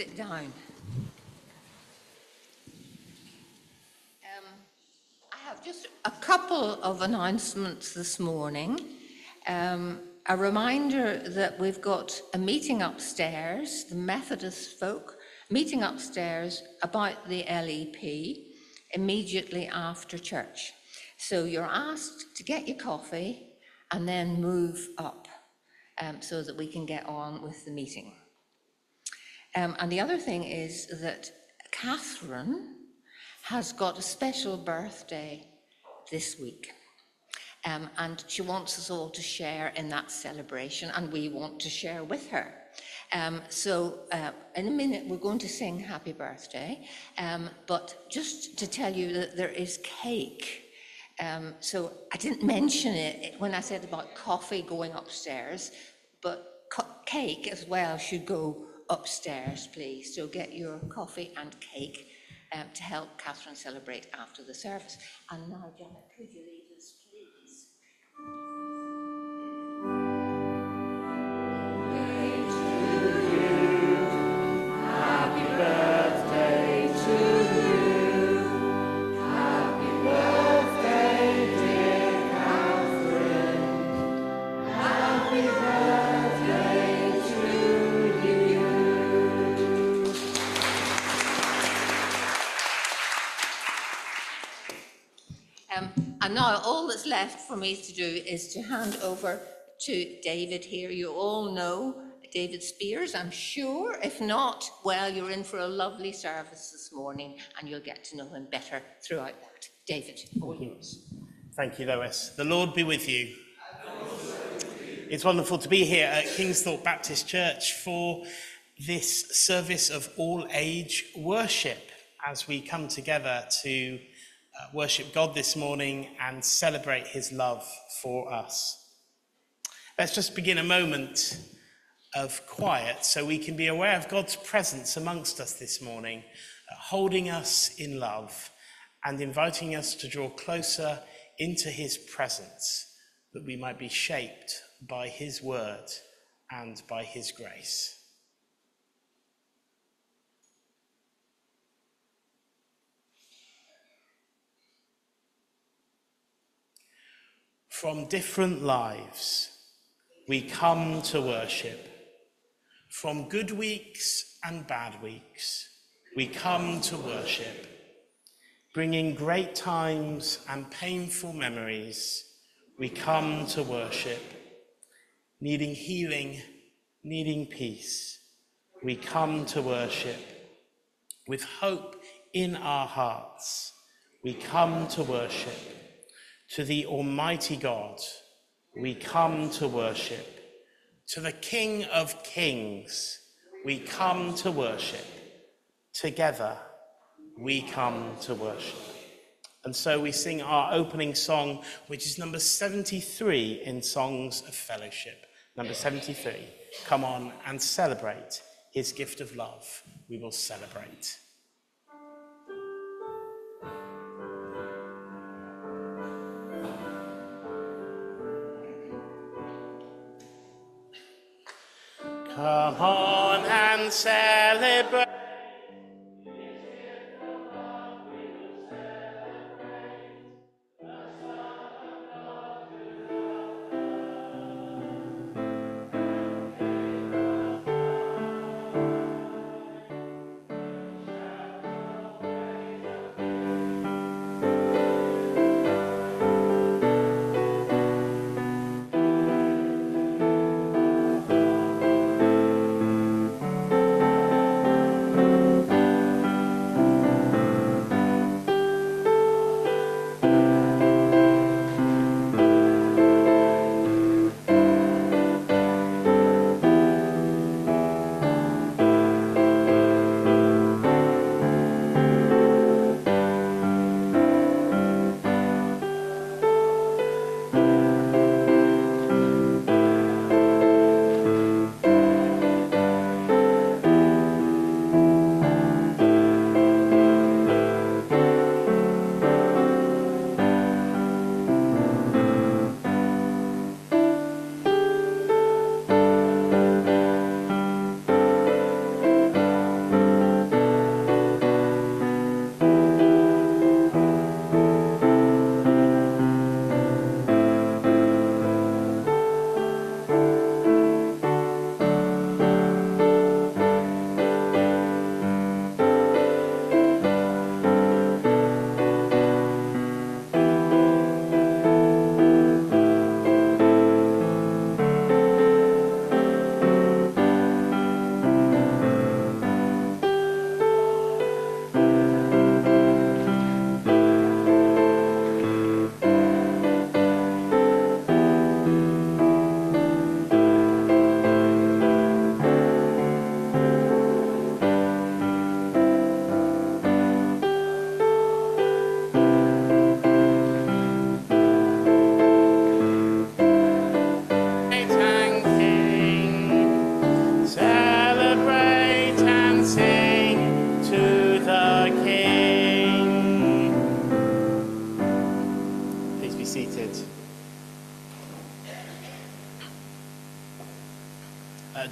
Sit down. Um, I have just a couple of announcements this morning. Um, a reminder that we've got a meeting upstairs, the Methodist folk, meeting upstairs about the LEP immediately after church. So you're asked to get your coffee and then move up um, so that we can get on with the meeting. Um, and the other thing is that Catherine has got a special birthday this week. Um, and she wants us all to share in that celebration, and we want to share with her. Um, so, uh, in a minute, we're going to sing Happy Birthday, um, but just to tell you that there is cake. Um, so, I didn't mention it when I said about coffee going upstairs, but cake as well should go upstairs, please. So, get your coffee and cake um, to help Catherine celebrate after the service. And now, Janet, could you lead us, please? And now all that's left for me to do is to hand over to David here. You all know David Spears, I'm sure. If not, well, you're in for a lovely service this morning and you'll get to know him better throughout that. David, all yours. Thank you, Lois. The Lord be with you. It's wonderful to be here at Kingsthorpe Baptist Church for this service of all age worship as we come together to worship God this morning and celebrate his love for us. Let's just begin a moment of quiet so we can be aware of God's presence amongst us this morning, uh, holding us in love and inviting us to draw closer into his presence that we might be shaped by his word and by his grace. From different lives, we come to worship. From good weeks and bad weeks, we come to worship. Bringing great times and painful memories, we come to worship. Needing healing, needing peace, we come to worship. With hope in our hearts, we come to worship. To the Almighty God, we come to worship. To the King of Kings, we come to worship. Together, we come to worship. And so we sing our opening song, which is number 73 in Songs of Fellowship. Number 73. Come on and celebrate his gift of love. We will celebrate. Come on and celebrate.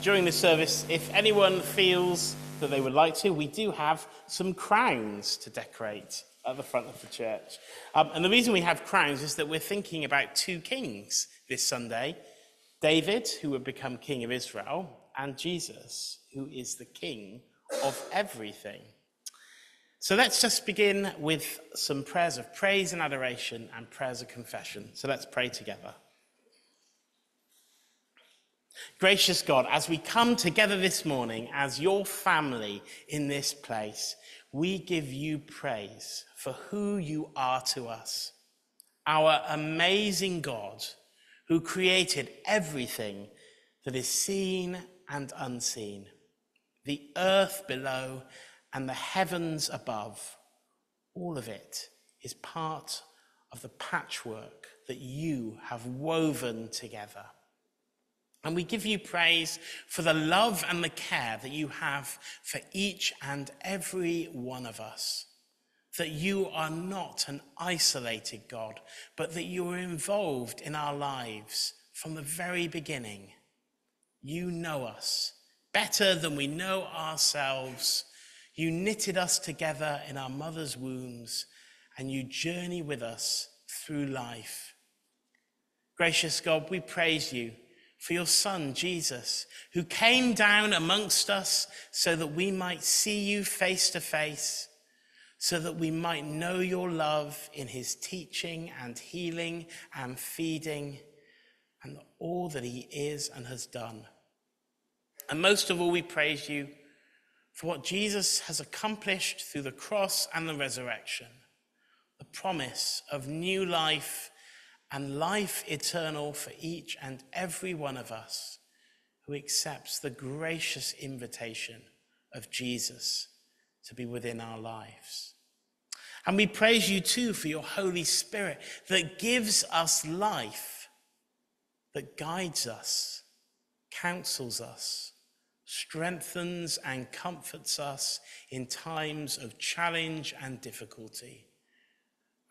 During this service, if anyone feels that they would like to, we do have some crowns to decorate at the front of the church. Um, and the reason we have crowns is that we're thinking about two kings this Sunday David, who would become king of Israel, and Jesus, who is the king of everything. So let's just begin with some prayers of praise and adoration and prayers of confession. So let's pray together. Gracious God, as we come together this morning as your family in this place, we give you praise for who you are to us. Our amazing God who created everything that is seen and unseen, the earth below and the heavens above. All of it is part of the patchwork that you have woven together. And we give you praise for the love and the care that you have for each and every one of us. That you are not an isolated God, but that you are involved in our lives from the very beginning. You know us better than we know ourselves. You knitted us together in our mother's wombs, and you journey with us through life. Gracious God, we praise you for your Son, Jesus, who came down amongst us so that we might see you face to face, so that we might know your love in his teaching and healing and feeding and all that he is and has done. And most of all, we praise you for what Jesus has accomplished through the cross and the resurrection, the promise of new life and life eternal for each and every one of us who accepts the gracious invitation of Jesus to be within our lives. And we praise you too for your Holy Spirit that gives us life, that guides us, counsels us, strengthens and comforts us in times of challenge and difficulty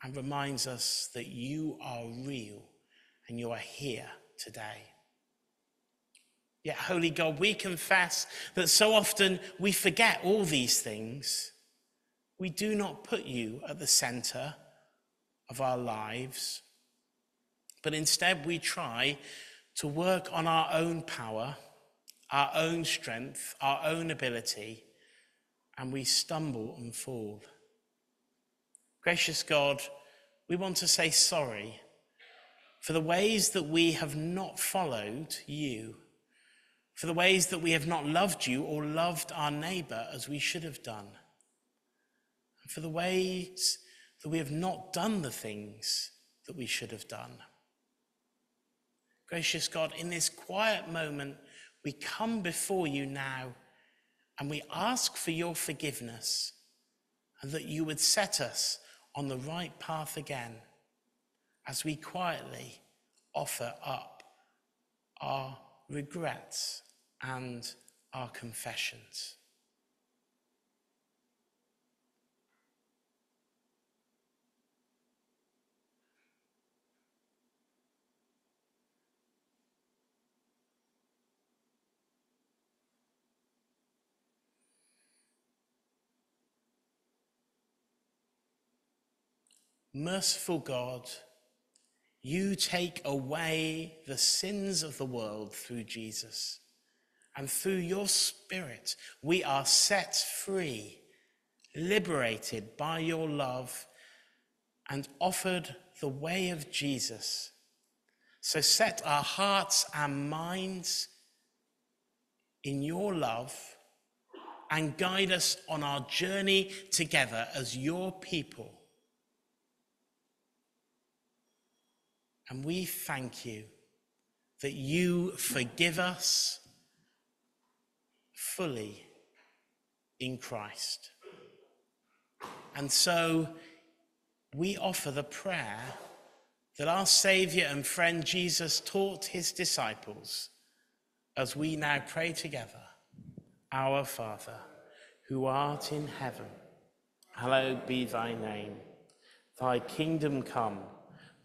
and reminds us that you are real and you are here today. Yet, Holy God, we confess that so often we forget all these things. We do not put you at the center of our lives, but instead we try to work on our own power, our own strength, our own ability, and we stumble and fall. Gracious God, we want to say sorry for the ways that we have not followed you, for the ways that we have not loved you or loved our neighbor as we should have done, and for the ways that we have not done the things that we should have done. Gracious God, in this quiet moment, we come before you now and we ask for your forgiveness and that you would set us on the right path again as we quietly offer up our regrets and our confessions. Merciful God, you take away the sins of the world through Jesus. And through your Spirit, we are set free, liberated by your love, and offered the way of Jesus. So set our hearts and minds in your love and guide us on our journey together as your people And we thank you that you forgive us fully in Christ. And so we offer the prayer that our Savior and friend Jesus taught his disciples as we now pray together Our Father, who art in heaven, hallowed be thy name. Thy kingdom come.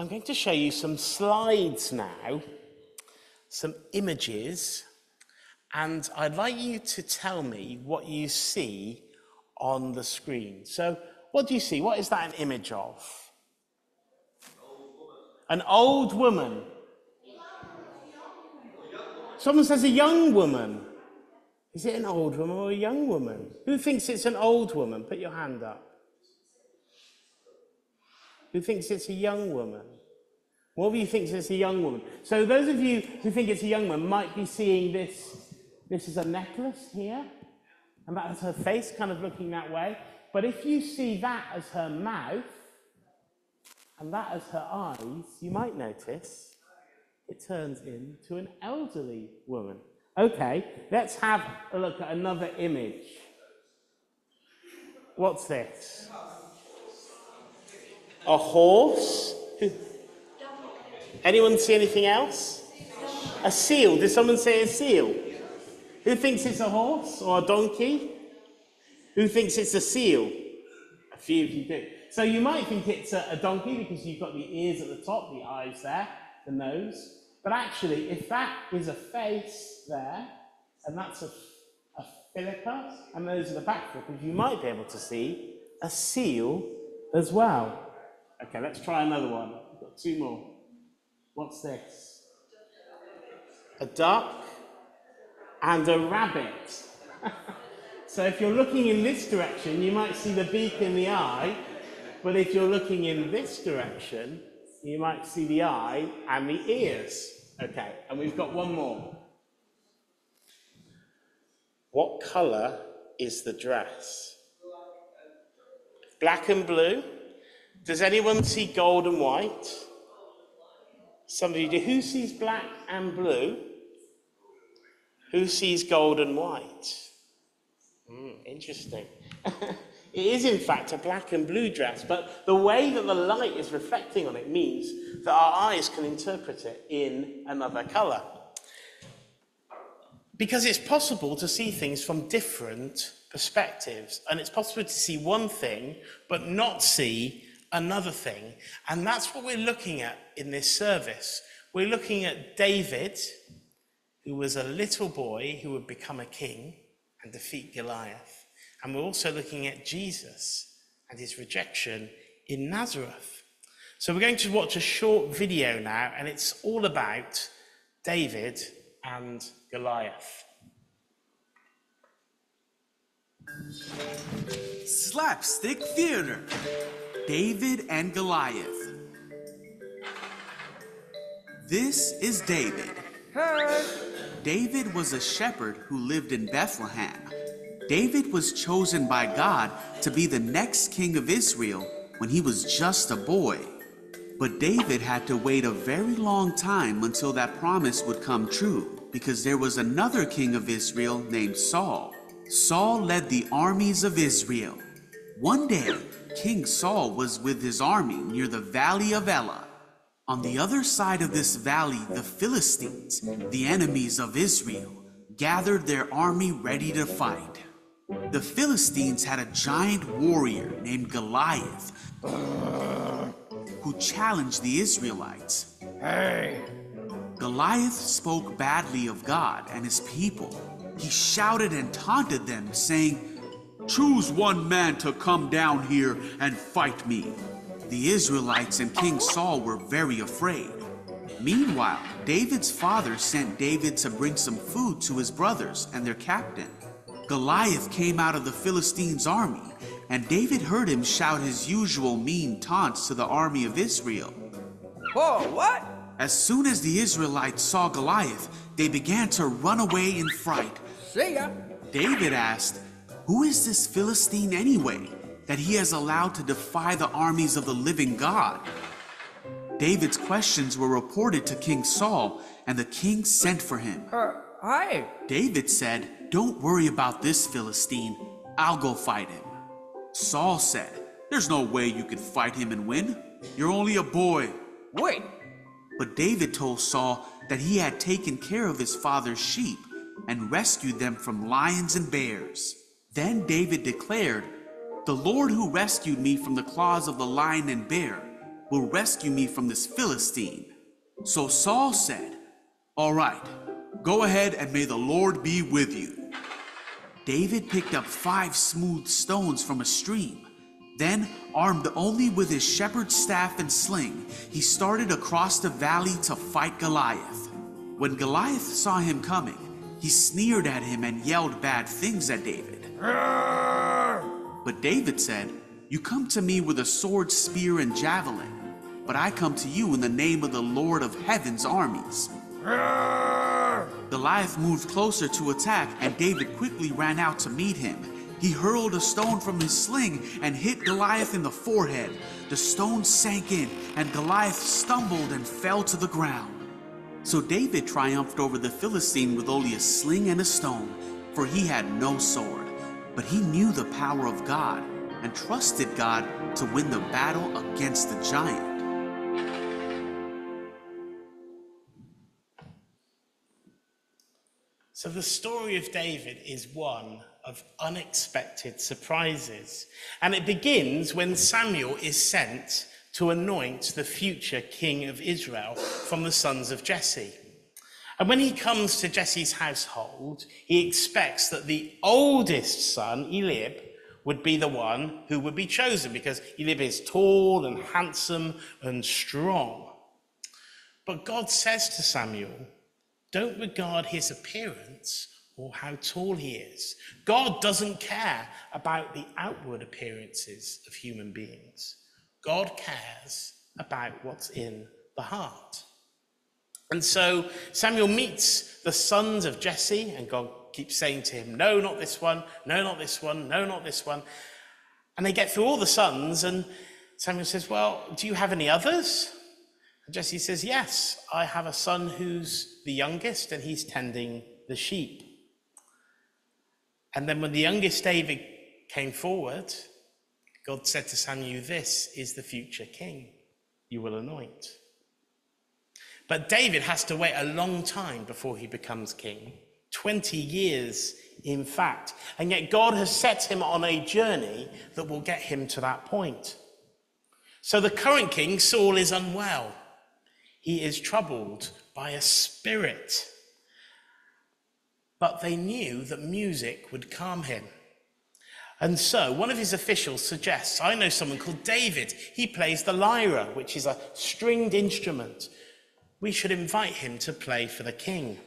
I'm going to show you some slides now some images, and I'd like you to tell me what you see on the screen. So, what do you see? What is that an image of? An old woman. Someone says a young woman. Is it an old woman or a young woman? Who thinks it's an old woman? Put your hand up. Who thinks it's a young woman? What of you thinks it's a young woman? So those of you who think it's a young woman might be seeing this. This is a necklace here, and that is her face kind of looking that way. But if you see that as her mouth, and that as her eyes, you might notice it turns into an elderly woman. Okay, let's have a look at another image. What's this? A horse? Anyone see anything else? A seal. Did someone say a seal? Who thinks it's a horse or a donkey? Who thinks it's a seal? A few of you do. So you might think it's a, a donkey because you've got the ears at the top, the eyes there, the nose. But actually, if that is a face there, and that's a, a philippa, and those are the back flippers, you might be able to see a seal as well. Okay, let's try another one. We've got two more. What's this? A duck and a rabbit. so if you're looking in this direction, you might see the beak and the eye, but if you're looking in this direction, you might see the eye and the ears. Okay, and we've got one more. What colour is the dress? Black and blue. Does anyone see gold and white? Somebody do. Who sees black and blue? Who sees gold and white? Mm, interesting. it is, in fact, a black and blue dress, but the way that the light is reflecting on it means that our eyes can interpret it in another colour. Because it's possible to see things from different perspectives, and it's possible to see one thing but not see another thing. And that's what we're looking at in this service. We're looking at David, who was a little boy who would become a king and defeat Goliath. And we're also looking at Jesus and his rejection in Nazareth. So we're going to watch a short video now, and it's all about David and Goliath. Slapstick Theater. David and Goliath. This is David. Hey. David was a shepherd who lived in Bethlehem. David was chosen by God to be the next king of Israel when he was just a boy. But David had to wait a very long time until that promise would come true because there was another king of Israel named Saul. Saul led the armies of Israel. One day, King Saul was with his army near the valley of Elah. On the other side of this valley, the Philistines, the enemies of Israel, gathered their army ready to fight. The Philistines had a giant warrior named Goliath who challenged the Israelites. Hey. Goliath spoke badly of God and his people. He shouted and taunted them, saying, Choose one man to come down here and fight me. The Israelites and King Saul were very afraid. Meanwhile, David's father sent David to bring some food to his brothers and their captain. Goliath came out of the Philistines' army, and David heard him shout his usual mean taunts to the army of Israel. Whoa, what? As soon as the Israelites saw Goliath, they began to run away in fright. See ya. David asked, who is this Philistine anyway, that he has allowed to defy the armies of the living God? David's questions were reported to King Saul, and the king sent for him. Uh, hi. David said, Don't worry about this Philistine. I'll go fight him. Saul said, There's no way you could fight him and win. You're only a boy. Wait. But David told Saul that he had taken care of his father's sheep and rescued them from lions and bears. Then David declared, The Lord who rescued me from the claws of the lion and bear will rescue me from this Philistine. So Saul said, All right, go ahead and may the Lord be with you. David picked up five smooth stones from a stream. Then, armed only with his shepherd's staff and sling, he started across the valley to fight Goliath. When Goliath saw him coming, he sneered at him and yelled bad things at David. But David said, You come to me with a sword, spear, and javelin, but I come to you in the name of the Lord of heaven's armies. Goliath moved closer to attack, and David quickly ran out to meet him. He hurled a stone from his sling and hit Goliath in the forehead. The stone sank in, and Goliath stumbled and fell to the ground. So David triumphed over the Philistine with only a sling and a stone, for he had no sword. But he knew the power of God and trusted God to win the battle against the giant. So the story of David is one of unexpected surprises. And it begins when Samuel is sent to anoint the future king of Israel from the sons of Jesse. And when he comes to Jesse's household, he expects that the oldest son, Eliab, would be the one who would be chosen because Eliab is tall and handsome and strong. But God says to Samuel, don't regard his appearance or how tall he is. God doesn't care about the outward appearances of human beings. God cares about what's in the heart. And so Samuel meets the sons of Jesse, and God keeps saying to him, No, not this one, no, not this one, no, not this one. And they get through all the sons, and Samuel says, Well, do you have any others? And Jesse says, Yes, I have a son who's the youngest, and he's tending the sheep. And then when the youngest David came forward, God said to Samuel, This is the future king you will anoint. But David has to wait a long time before he becomes king 20 years, in fact. And yet God has set him on a journey that will get him to that point. So the current king, Saul, is unwell. He is troubled by a spirit. But they knew that music would calm him. And so one of his officials suggests, I know someone called David. He plays the lyra, which is a stringed instrument. We should invite him to play for the king.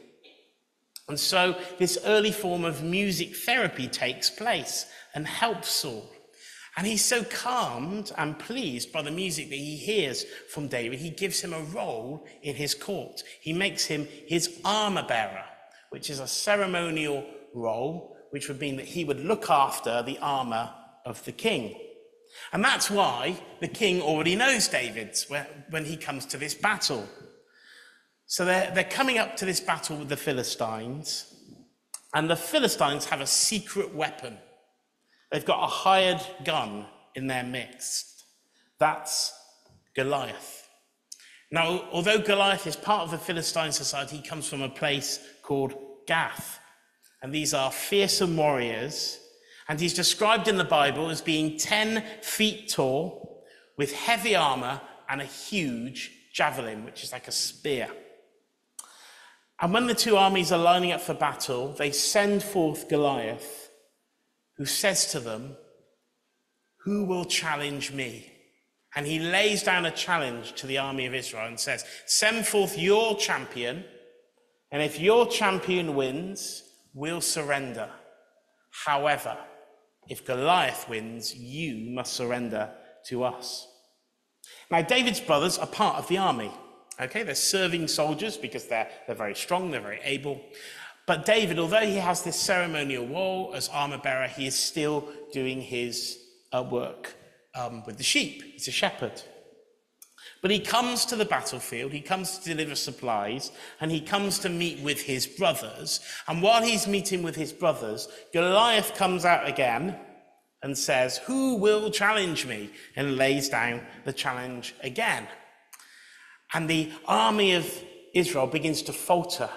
And so this early form of music therapy takes place and helps Saul. And he's so calmed and pleased by the music that he hears from David, he gives him a role in his court. He makes him his armor bearer, which is a ceremonial role, which would mean that he would look after the armor of the king. And that's why the king already knows David's when he comes to this battle. So they're, they're coming up to this battle with the Philistines, and the Philistines have a secret weapon. They've got a hired gun in their midst. That's Goliath. Now, although Goliath is part of the Philistine society, he comes from a place called Gath. And these are fearsome warriors. And he's described in the Bible as being 10 feet tall, with heavy armor and a huge javelin, which is like a spear. And when the two armies are lining up for battle, they send forth Goliath, who says to them, Who will challenge me? And he lays down a challenge to the army of Israel and says, Send forth your champion, and if your champion wins, we'll surrender. However, if Goliath wins, you must surrender to us. Now, David's brothers are part of the army. Okay, they're serving soldiers because they're, they're very strong, they're very able. But David, although he has this ceremonial role as armor bearer, he is still doing his uh, work um, with the sheep. He's a shepherd. But he comes to the battlefield, he comes to deliver supplies, and he comes to meet with his brothers. And while he's meeting with his brothers, Goliath comes out again and says, Who will challenge me? And lays down the challenge again. And the army of Israel begins to falter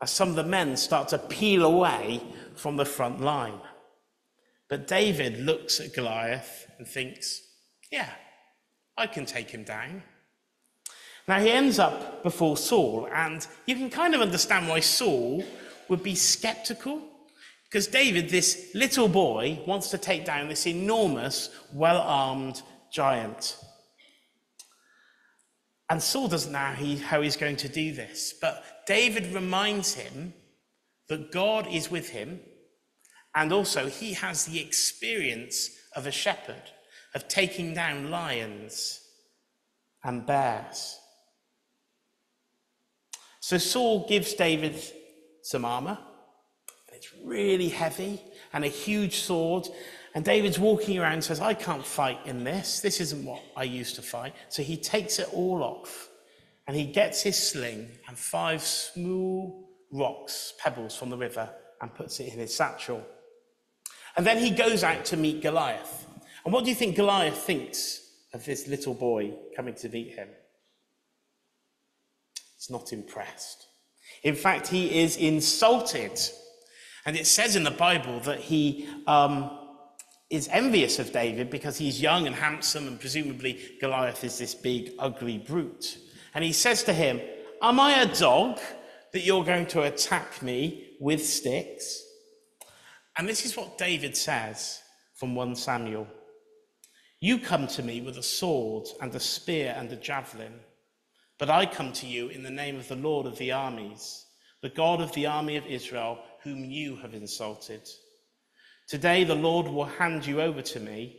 as some of the men start to peel away from the front line. But David looks at Goliath and thinks, Yeah, I can take him down. Now he ends up before Saul, and you can kind of understand why Saul would be skeptical. Because David, this little boy, wants to take down this enormous, well armed giant. And Saul doesn't know how he's going to do this, but David reminds him that God is with him, and also he has the experience of a shepherd, of taking down lions and bears. So Saul gives David some armor. It's really heavy and a huge sword. And David's walking around and says, I can't fight in this. This isn't what I used to fight. So he takes it all off and he gets his sling and five small rocks, pebbles from the river, and puts it in his satchel. And then he goes out to meet Goliath. And what do you think Goliath thinks of this little boy coming to meet him? He's not impressed. In fact, he is insulted. And it says in the Bible that he um, is envious of David because he's young and handsome, and presumably Goliath is this big, ugly brute. And he says to him, Am I a dog that you're going to attack me with sticks? And this is what David says from 1 Samuel You come to me with a sword and a spear and a javelin, but I come to you in the name of the Lord of the armies, the God of the army of Israel, whom you have insulted. Today the Lord will hand you over to me,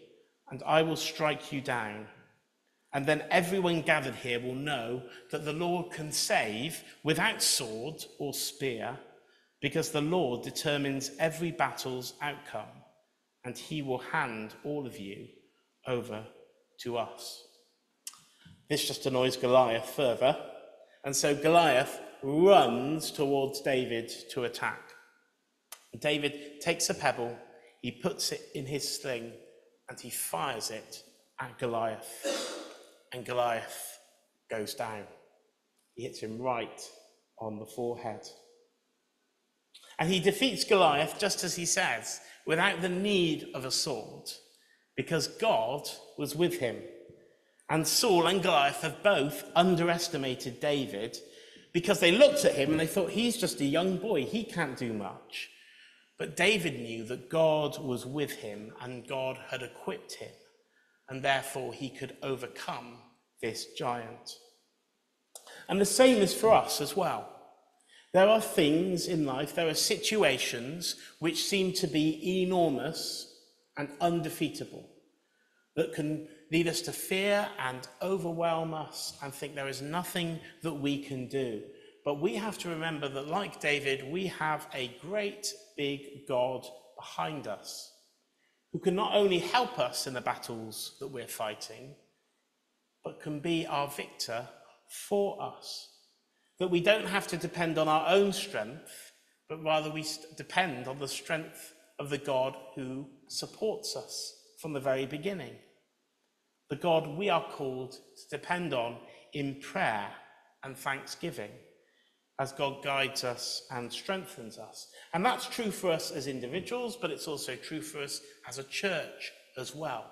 and I will strike you down. And then everyone gathered here will know that the Lord can save without sword or spear, because the Lord determines every battle's outcome, and he will hand all of you over to us. This just annoys Goliath further, and so Goliath runs towards David to attack. David takes a pebble he puts it in his sling and he fires it at Goliath. And Goliath goes down. He hits him right on the forehead. And he defeats Goliath, just as he says, without the need of a sword, because God was with him. And Saul and Goliath have both underestimated David because they looked at him and they thought, he's just a young boy, he can't do much. But David knew that God was with him and God had equipped him, and therefore he could overcome this giant. And the same is for us as well. There are things in life, there are situations which seem to be enormous and undefeatable that can lead us to fear and overwhelm us and think there is nothing that we can do. But we have to remember that, like David, we have a great big God behind us who can not only help us in the battles that we're fighting, but can be our victor for us. That we don't have to depend on our own strength, but rather we depend on the strength of the God who supports us from the very beginning. The God we are called to depend on in prayer and thanksgiving as God guides us and strengthens us. And that's true for us as individuals, but it's also true for us as a church as well.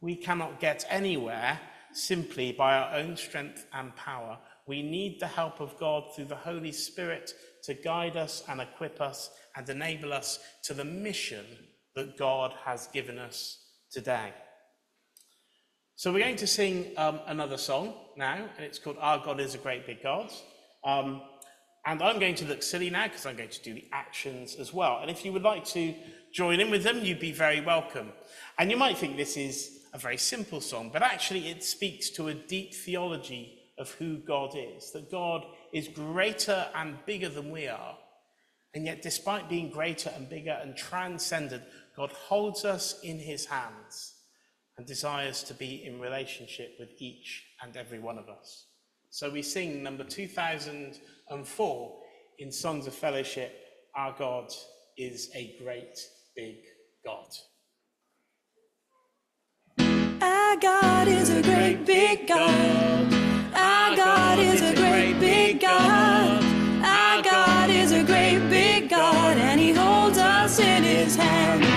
We cannot get anywhere simply by our own strength and power. We need the help of God through the Holy Spirit to guide us and equip us and enable us to the mission that God has given us today. So we're going to sing um, another song now, and it's called Our God is a Great Big God. Um, and I'm going to look silly now because I'm going to do the actions as well. And if you would like to join in with them, you'd be very welcome. And you might think this is a very simple song, but actually it speaks to a deep theology of who God is, that God is greater and bigger than we are. And yet, despite being greater and bigger and transcendent, God holds us in his hands and desires to be in relationship with each and every one of us. So we sing number 2004 in Songs of Fellowship Our God is a Great Big God. Our God is a great big God. Our God is a great big God. Our God is a great big God, and He holds us in His hands.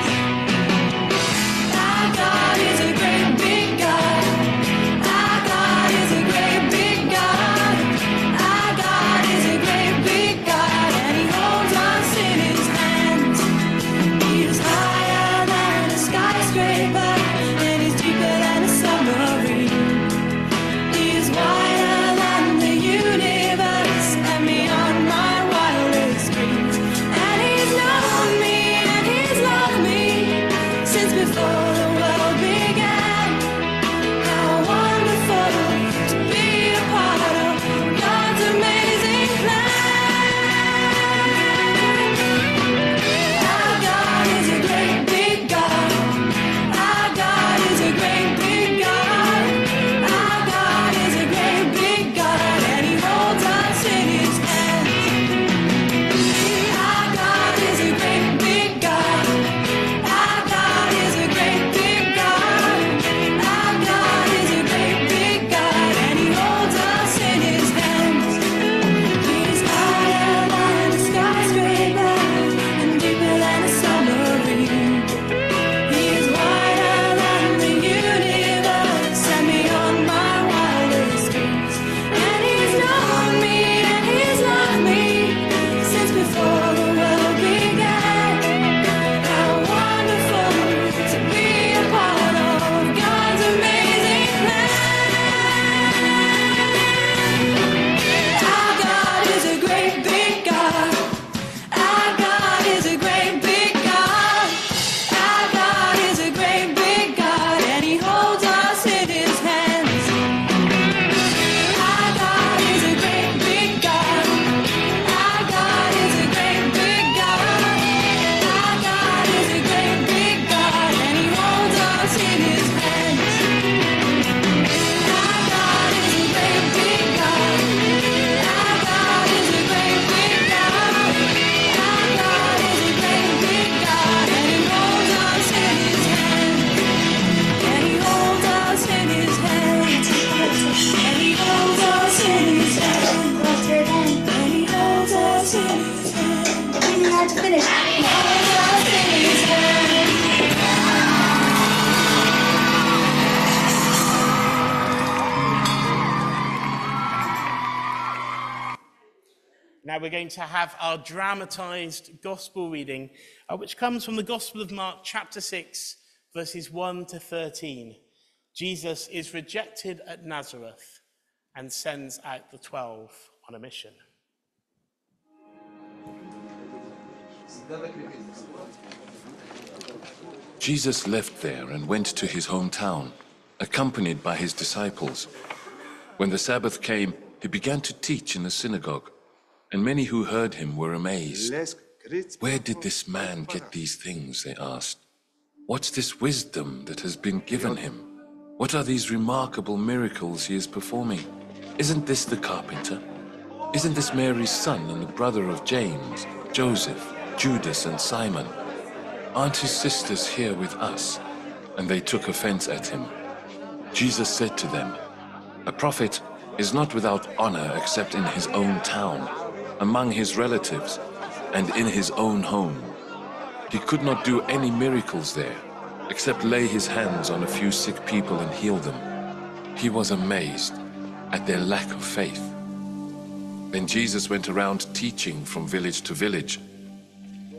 Going to have our dramatized gospel reading, uh, which comes from the Gospel of Mark, chapter 6, verses 1 to 13. Jesus is rejected at Nazareth and sends out the 12 on a mission. Jesus left there and went to his hometown, accompanied by his disciples. When the Sabbath came, he began to teach in the synagogue, and many who heard him were amazed. Where did this man get these things? They asked. What's this wisdom that has been given him? What are these remarkable miracles he is performing? Isn't this the carpenter? Isn't this Mary's son and the brother of James, Joseph, Judas, and Simon? Aren't his sisters here with us? And they took offense at him. Jesus said to them, A prophet is not without honor except in his own town, among his relatives, and in his own home. He could not do any miracles there, except lay his hands on a few sick people and heal them. He was amazed at their lack of faith. Then Jesus went around teaching from village to village.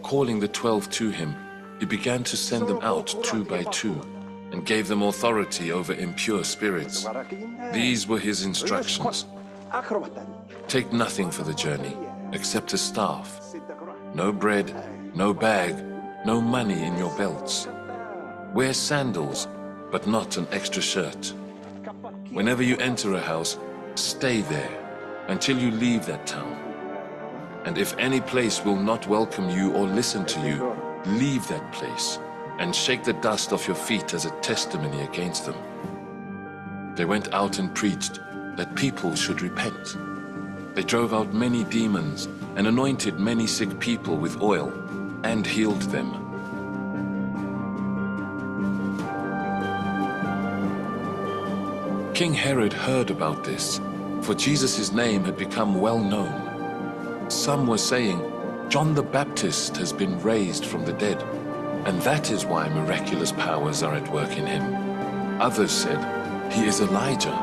Calling the twelve to him, he began to send them out two by two and gave them authority over impure spirits. These were his instructions. Take nothing for the journey except a staff. No bread, no bag, no money in your belts. Wear sandals, but not an extra shirt. Whenever you enter a house, stay there until you leave that town. And if any place will not welcome you or listen to you, leave that place and shake the dust off your feet as a testimony against them. They went out and preached that people should repent. They drove out many demons and anointed many sick people with oil and healed them. King Herod heard about this, for Jesus' name had become well known. Some were saying, John the Baptist has been raised from the dead, and that is why miraculous powers are at work in him. Others said, he is Elijah,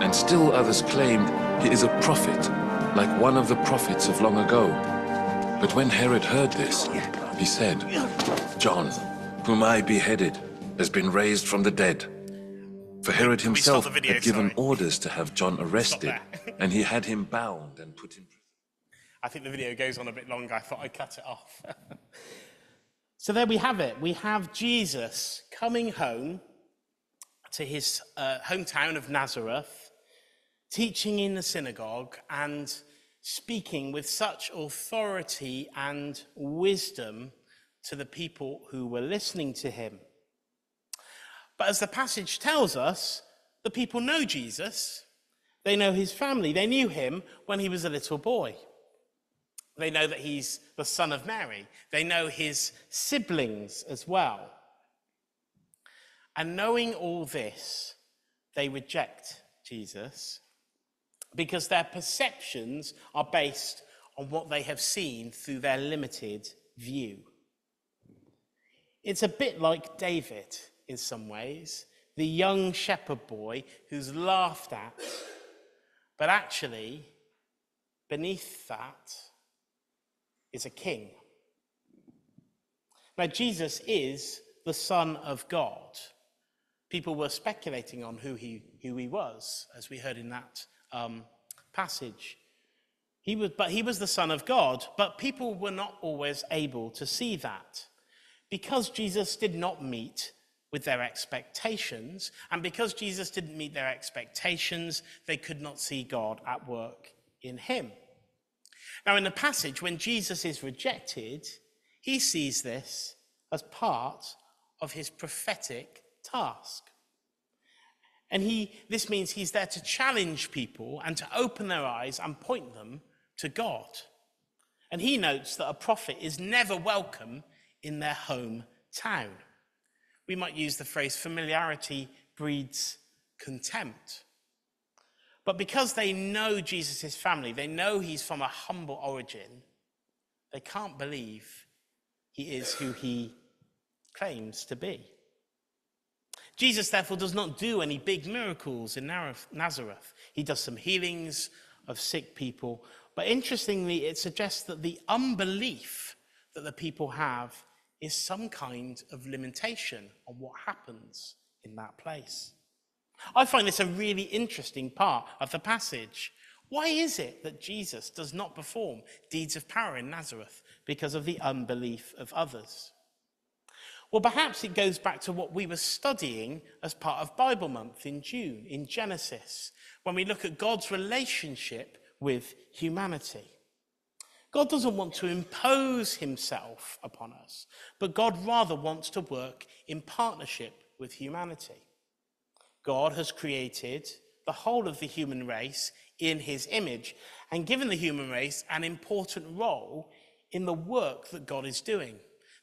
and still others claimed he is a prophet, like one of the prophets of long ago. But when Herod heard this, he said, John, whom I beheaded, has been raised from the dead. For Herod himself video, had given sorry? orders to have John arrested, and he had him bound and put in prison. I think the video goes on a bit longer. I thought I'd cut it off. so there we have it. We have Jesus coming home to his uh, hometown of Nazareth, teaching in the synagogue and speaking with such authority and wisdom to the people who were listening to him. But as the passage tells us, the people know Jesus. They know his family. They knew him when he was a little boy. They know that he's the son of Mary. They know his siblings as well. And knowing all this, they reject Jesus because their perceptions are based on what they have seen through their limited view. It's a bit like David in some ways, the young shepherd boy who's laughed at, but actually, beneath that is a king. Now, Jesus is the Son of God. People were speculating on who he, who he was, as we heard in that um, passage. He was, but he was the Son of God, but people were not always able to see that because Jesus did not meet with their expectations, and because Jesus didn't meet their expectations, they could not see God at work in him. Now, in the passage, when Jesus is rejected, he sees this as part of his prophetic task. And he, this means he's there to challenge people and to open their eyes and point them to God. And he notes that a prophet is never welcome in their hometown. We might use the phrase familiarity breeds contempt. But because they know Jesus' family, they know he's from a humble origin, they can't believe he is who he claims to be. Jesus, therefore, does not do any big miracles in Nazareth. He does some healings of sick people. But interestingly, it suggests that the unbelief that the people have is some kind of limitation on what happens in that place. I find this a really interesting part of the passage. Why is it that Jesus does not perform deeds of power in Nazareth? Because of the unbelief of others. Well, perhaps it goes back to what we were studying as part of Bible Month in June, in Genesis, when we look at God's relationship with humanity. God doesn't want to impose himself upon us, but God rather wants to work in partnership with humanity. God has created the whole of the human race in his image and given the human race an important role in the work that God is doing.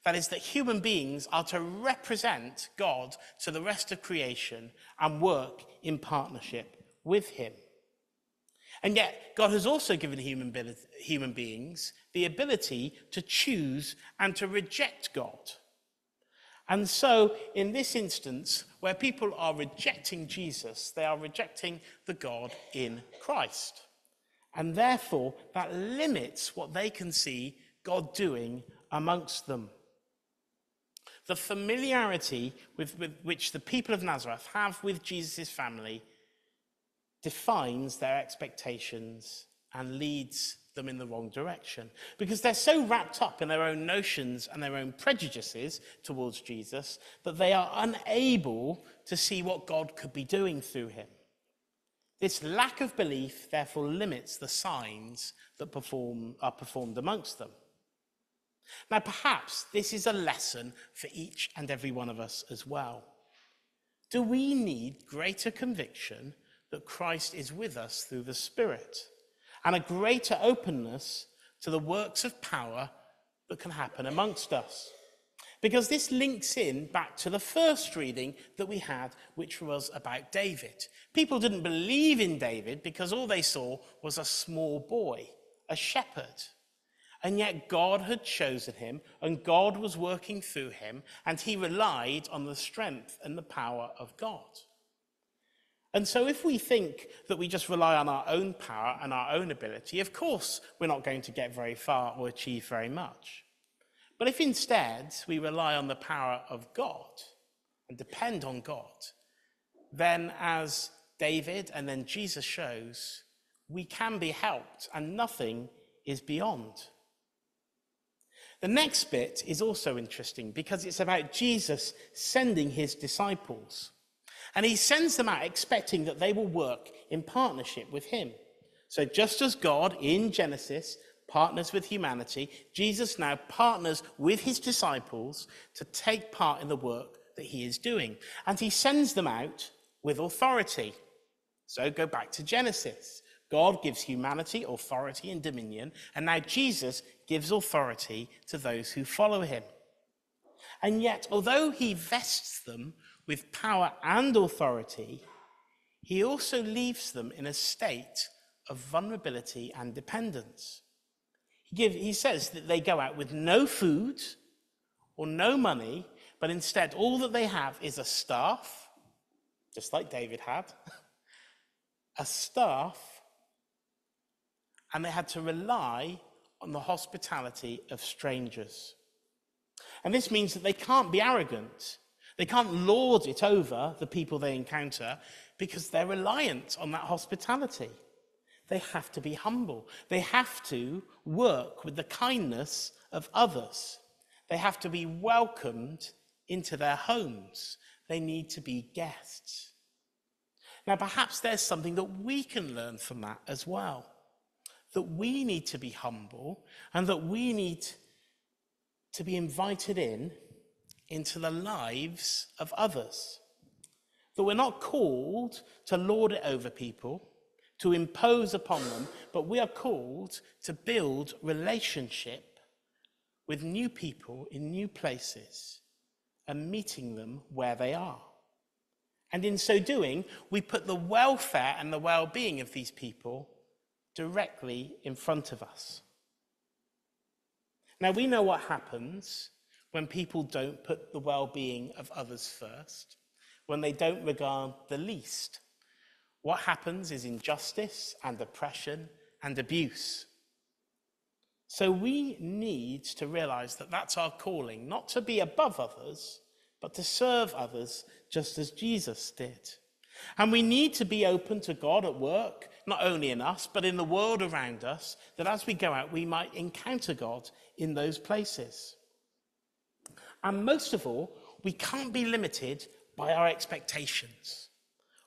That is, that human beings are to represent God to the rest of creation and work in partnership with him. And yet, God has also given human, human beings the ability to choose and to reject God. And so, in this instance, where people are rejecting Jesus, they are rejecting the God in Christ. And therefore, that limits what they can see God doing amongst them. The familiarity with, with which the people of Nazareth have with Jesus' family defines their expectations and leads them in the wrong direction because they're so wrapped up in their own notions and their own prejudices towards Jesus that they are unable to see what God could be doing through him. This lack of belief therefore limits the signs that perform, are performed amongst them. Now, perhaps this is a lesson for each and every one of us as well. Do we need greater conviction that Christ is with us through the Spirit and a greater openness to the works of power that can happen amongst us? Because this links in back to the first reading that we had, which was about David. People didn't believe in David because all they saw was a small boy, a shepherd. And yet God had chosen him, and God was working through him, and he relied on the strength and the power of God. And so, if we think that we just rely on our own power and our own ability, of course, we're not going to get very far or achieve very much. But if instead we rely on the power of God and depend on God, then as David and then Jesus shows, we can be helped and nothing is beyond. The next bit is also interesting because it's about Jesus sending his disciples. And he sends them out expecting that they will work in partnership with him. So, just as God in Genesis partners with humanity, Jesus now partners with his disciples to take part in the work that he is doing. And he sends them out with authority. So, go back to Genesis. God gives humanity authority and dominion, and now Jesus gives authority to those who follow him. And yet, although he vests them with power and authority, he also leaves them in a state of vulnerability and dependence. He, he says that they go out with no food or no money, but instead, all that they have is a staff, just like David had, a staff, and they had to rely on the hospitality of strangers. And this means that they can't be arrogant. They can't lord it over the people they encounter because they're reliant on that hospitality. They have to be humble. They have to work with the kindness of others. They have to be welcomed into their homes. They need to be guests. Now, perhaps there's something that we can learn from that as well. That we need to be humble and that we need to be invited in into the lives of others. That we're not called to lord it over people, to impose upon them, but we are called to build relationship with new people in new places and meeting them where they are. And in so doing, we put the welfare and the well being of these people directly in front of us. Now, we know what happens when people don't put the well being of others first, when they don't regard the least. What happens is injustice and oppression and abuse. So we need to realize that that's our calling, not to be above others, but to serve others just as Jesus did. And we need to be open to God at work, not only in us, but in the world around us, that as we go out, we might encounter God in those places. And most of all, we can't be limited by our expectations,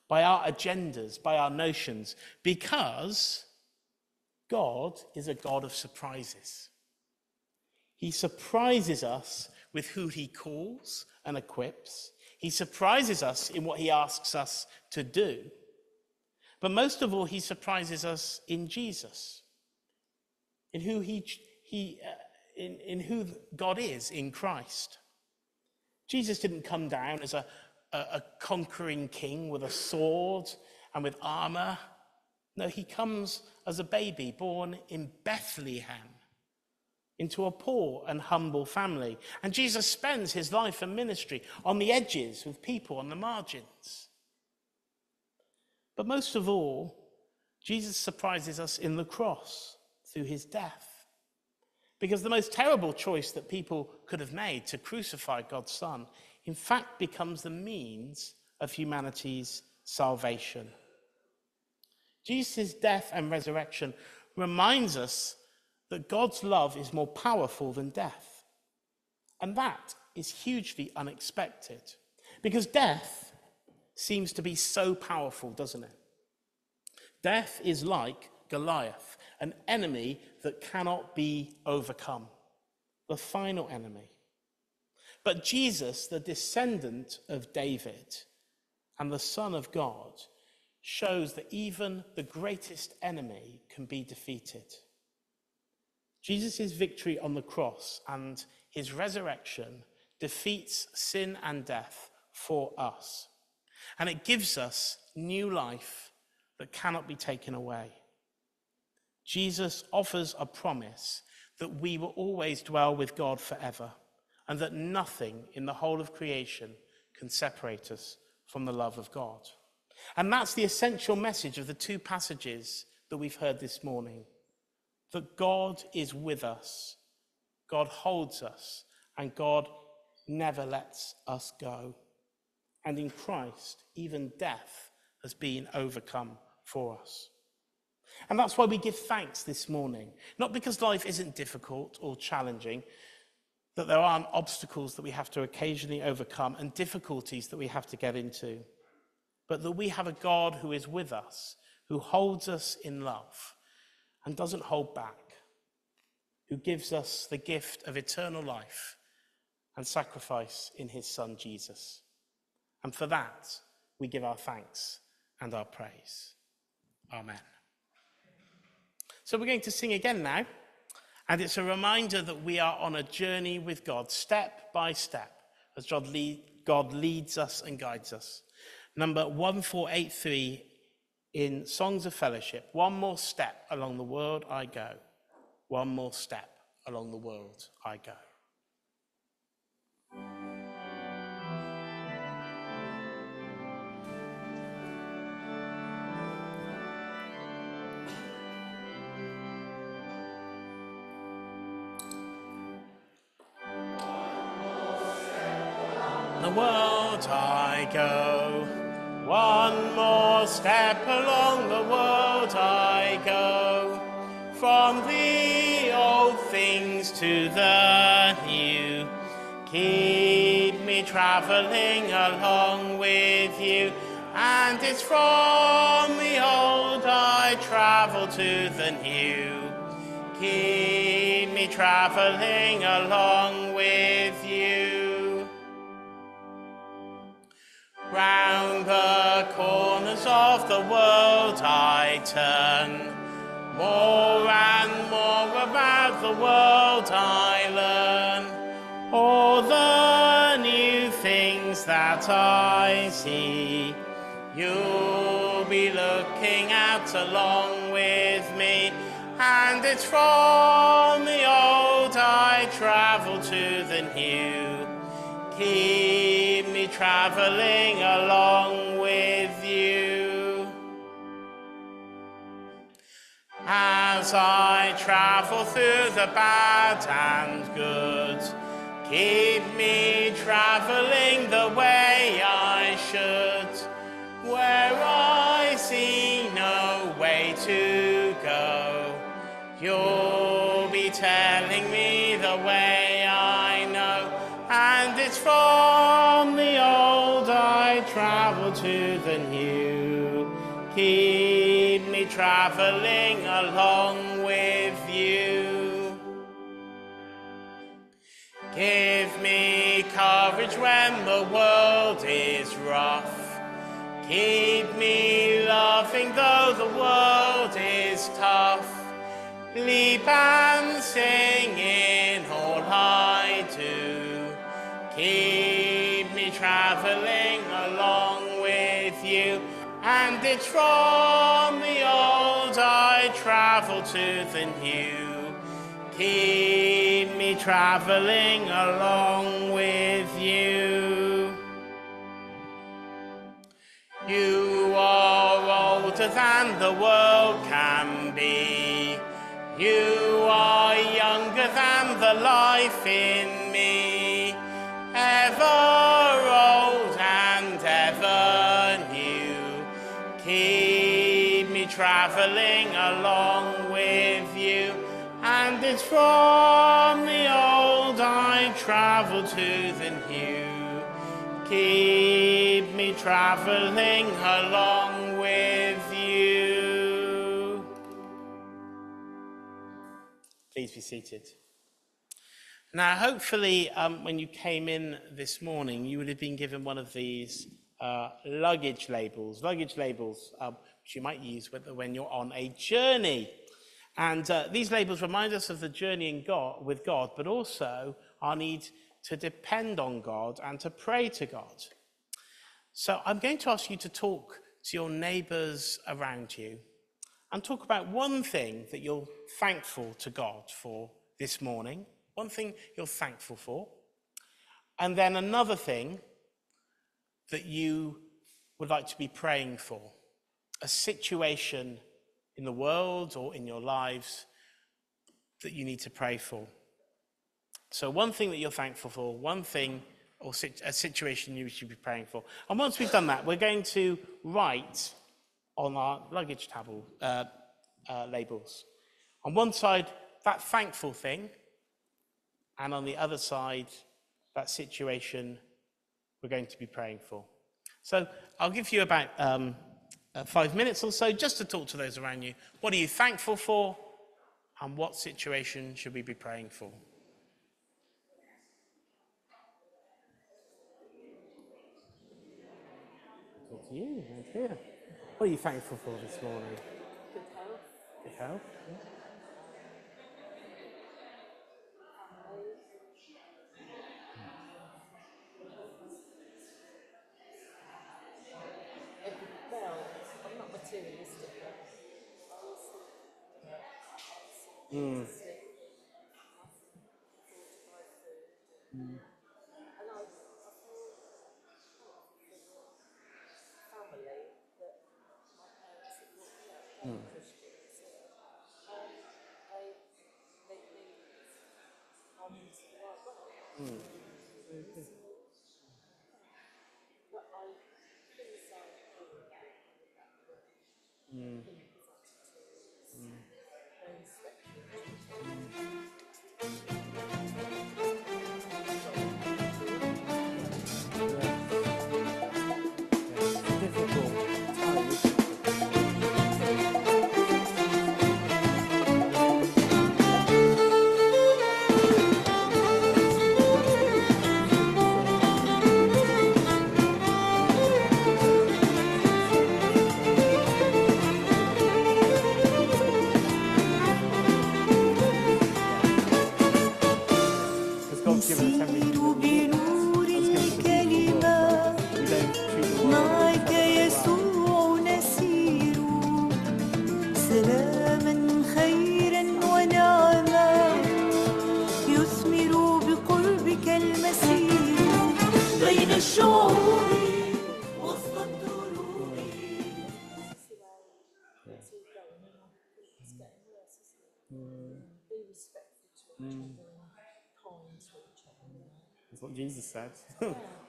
by our agendas, by our notions, because God is a God of surprises. He surprises us with who he calls and equips. He surprises us in what he asks us to do. But most of all, he surprises us in Jesus, in who he, he uh, in, in who God is in Christ. Jesus didn't come down as a, a, a conquering king with a sword and with armor. No, he comes as a baby born in Bethlehem into a poor and humble family. And Jesus spends his life and ministry on the edges with people on the margins. But most of all, Jesus surprises us in the cross through his death. Because the most terrible choice that people could have made to crucify God's Son, in fact, becomes the means of humanity's salvation. Jesus' death and resurrection reminds us that God's love is more powerful than death. And that is hugely unexpected because death seems to be so powerful, doesn't it? Death is like Goliath, an enemy that cannot be overcome. the final enemy. But Jesus, the descendant of David and the Son of God, shows that even the greatest enemy can be defeated. Jesus' victory on the cross and his resurrection defeats sin and death for us. And it gives us new life that cannot be taken away. Jesus offers a promise that we will always dwell with God forever and that nothing in the whole of creation can separate us from the love of God. And that's the essential message of the two passages that we've heard this morning that God is with us, God holds us, and God never lets us go. And in Christ, even death has been overcome for us. And that's why we give thanks this morning. Not because life isn't difficult or challenging, that there aren't obstacles that we have to occasionally overcome and difficulties that we have to get into, but that we have a God who is with us, who holds us in love and doesn't hold back, who gives us the gift of eternal life and sacrifice in his Son Jesus. And for that, we give our thanks and our praise. Amen. So we're going to sing again now. And it's a reminder that we are on a journey with God, step by step, as God, lead, God leads us and guides us. Number 1483 in Songs of Fellowship. One more step along the world I go. One more step along the world I go. Step along the world I go. From the old things to the new. Keep me traveling along with you. And it's from the old I travel to the new. Keep me traveling along with you. Round the corners of the world I turn. More and more about the world I learn. All the new things that I see. You'll be looking out along with me. And it's from the old I travel to the new. Keep traveling along with you. As I travel through the bad and good, keep me traveling the way I should. Where I see no way to go, you'll traveling along with you. Give me courage when the world is rough. Keep me laughing though the world is tough. Leap and sing in all I do. Keep me traveling along. And it's from the old I travel to the new. Keep me traveling along with you. You are older than the world can be. You are younger than the life in me. Ever traveling along with you. And it's from the old I travel to the new. Keep me traveling along with you. Please be seated. Now, hopefully, um, when you came in this morning, you would have been given one of these uh, luggage labels. Luggage labels, um, which you might use when, you're on a journey. And uh, these labels remind us of the journey in God, with God, but also our need to depend on God and to pray to God. So I'm going to ask you to talk to your neighbours around you and talk about one thing that you're thankful to God for this morning, one thing you're thankful for, and then another thing that you would like to be praying for, a situation in the world or in your lives that you need to pray for. So, one thing that you're thankful for, one thing or a situation you should be praying for. And once we've done that, we're going to write on our luggage table uh, uh, labels. On one side, that thankful thing, and on the other side, that situation we're going to be praying for. So I'll give you about um, uh, five minutes or so just to talk to those around you. What are you thankful for, and what situation should we be praying for? Talk to you, right here. What are you thankful for this morning? Good health. Good health. yeah. Well, I'm not materialistic, but I also Mm.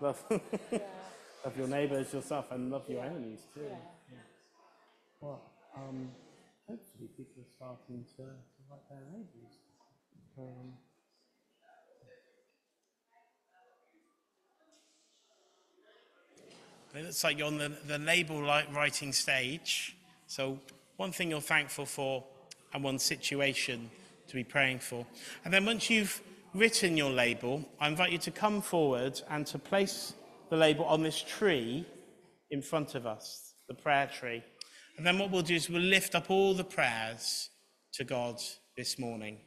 Love, love your neighbors yourself and love your enemies too. Yeah. Well, um, hopefully people are starting to, to like their neighbours. Um, It looks like you're on the, the label li- writing stage. So, one thing you're thankful for, and one situation to be praying for. And then, once you've written your label, I invite you to come forward and to place the label on this tree in front of us, the prayer tree. And then, what we'll do is we'll lift up all the prayers to God this morning.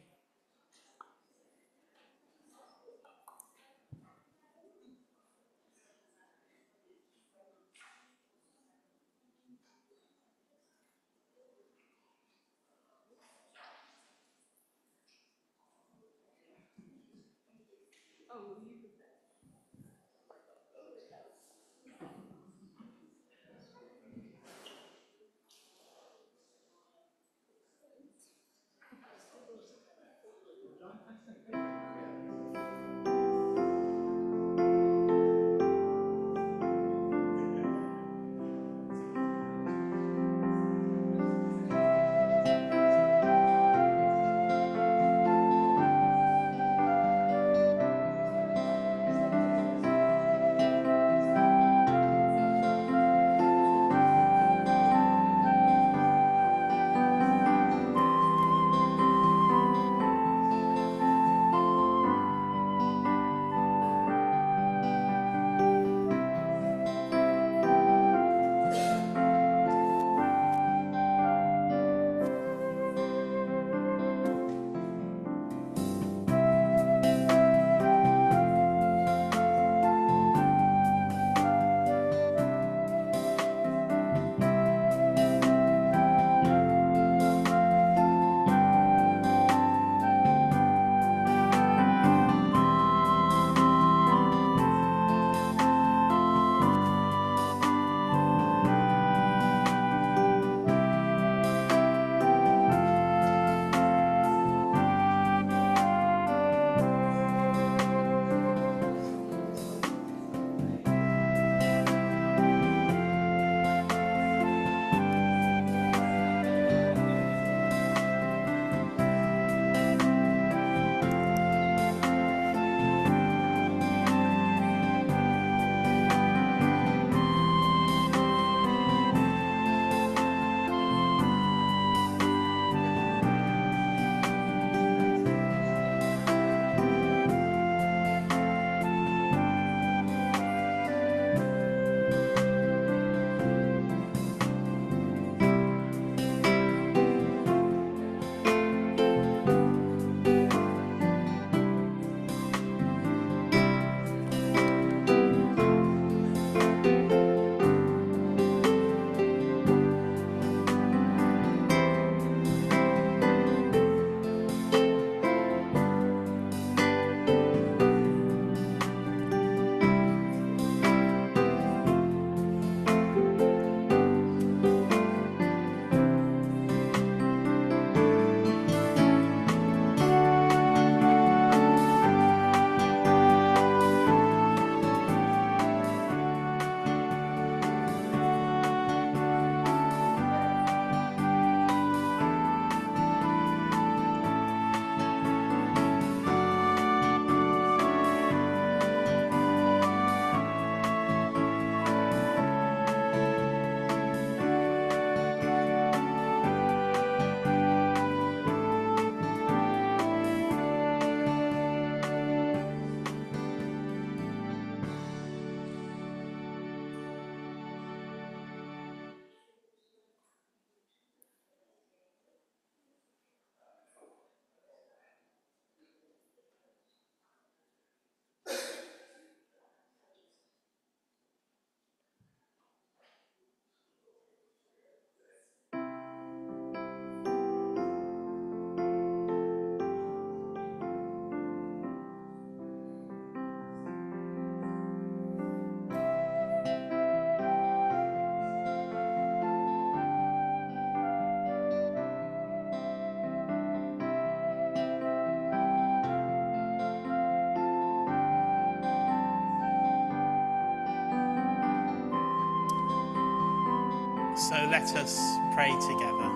So let us pray together.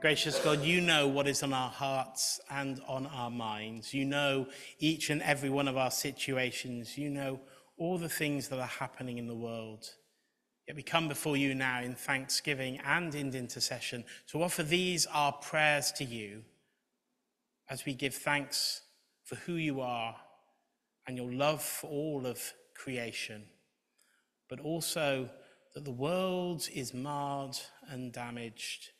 Gracious God, you know what is on our hearts and on our minds. You know each and every one of our situations. You know all the things that are happening in the world. Yet we come before you now in thanksgiving and in intercession to offer these our prayers to you as we give thanks for who you are and your love for all of creation but also that the world is marred and damaged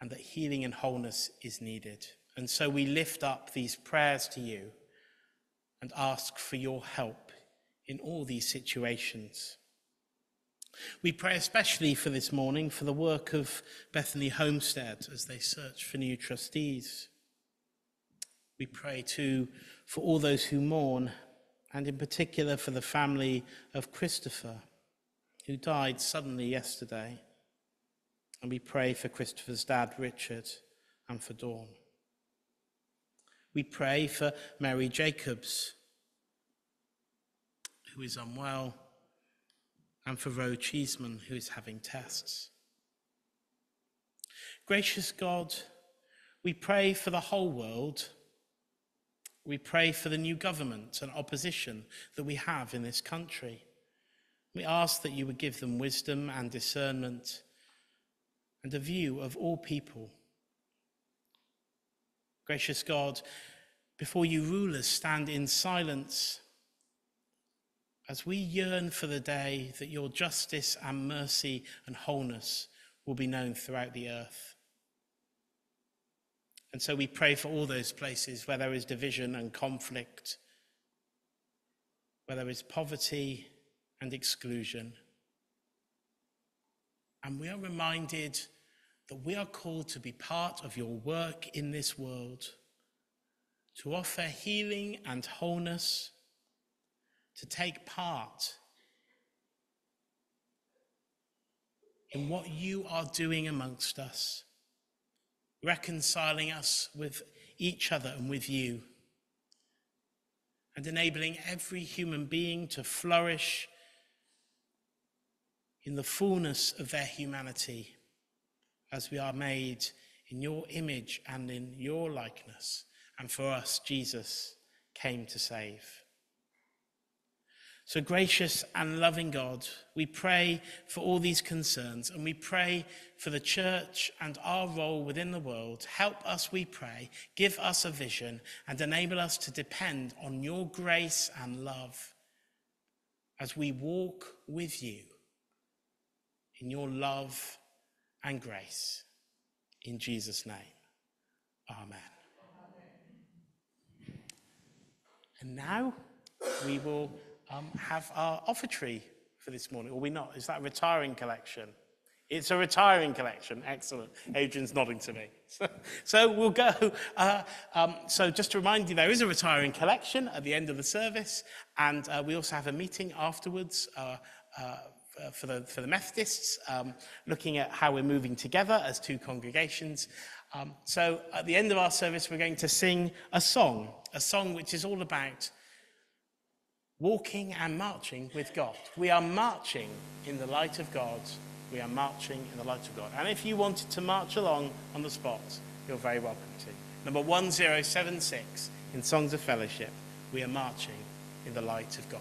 and that healing and wholeness is needed. And so we lift up these prayers to you and ask for your help in all these situations. We pray especially for this morning for the work of Bethany Homestead as they search for new trustees. We pray too for all those who mourn and in particular for the family of Christopher, who died suddenly yesterday. And we pray for Christopher's dad, Richard, and for Dawn. We pray for Mary Jacobs, who is unwell, and for Roe Cheeseman, who is having tests. Gracious God, we pray for the whole world we pray for the new government and opposition that we have in this country. We ask that you would give them wisdom and discernment and a view of all people. Gracious God, before you rulers stand in silence as we yearn for the day that your justice and mercy and wholeness will be known throughout the earth. And so we pray for all those places where there is division and conflict, where there is poverty and exclusion. And we are reminded that we are called to be part of your work in this world, to offer healing and wholeness, to take part in what you are doing amongst us reconciling us with each other and with you, and enabling every human being to flourish in the fullness of their humanity as we are made in your image and in your likeness. And for us, Jesus came to save. So, gracious and loving God, we pray for all these concerns and we pray for the church and our role within the world. Help us, we pray. Give us a vision and enable us to depend on your grace and love as we walk with you in your love and grace. In Jesus' name, amen. And now we will um, have our offertory for this morning, or we not? Is that retiring collection? It's a retiring collection. Excellent. Adrian's nodding to me. So, so we'll go. Uh, um, so just to remind you, there is a retiring collection at the end of the service, and uh, we also have a meeting afterwards. Uh, uh for the, for the Methodists, um, looking at how we're moving together as two congregations. Um, so at the end of our service, we're going to sing a song, a song which is all about walking and marching with God. We are marching in the light of God. We are marching in the light of God. And if you wanted to march along on the spot, you're very welcome to. Number 1076 in Songs of Fellowship, we are marching in the light of God.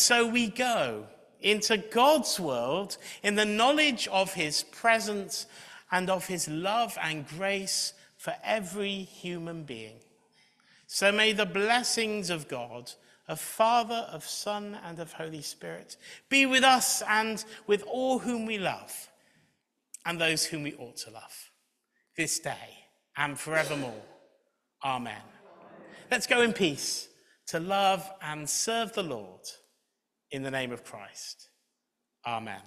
So we go into God's world in the knowledge of his presence and of his love and grace for every human being. So may the blessings of God, of Father, of Son, and of Holy Spirit be with us and with all whom we love and those whom we ought to love this day and forevermore. Amen. Let's go in peace to love and serve the Lord in the name of Christ. Amen.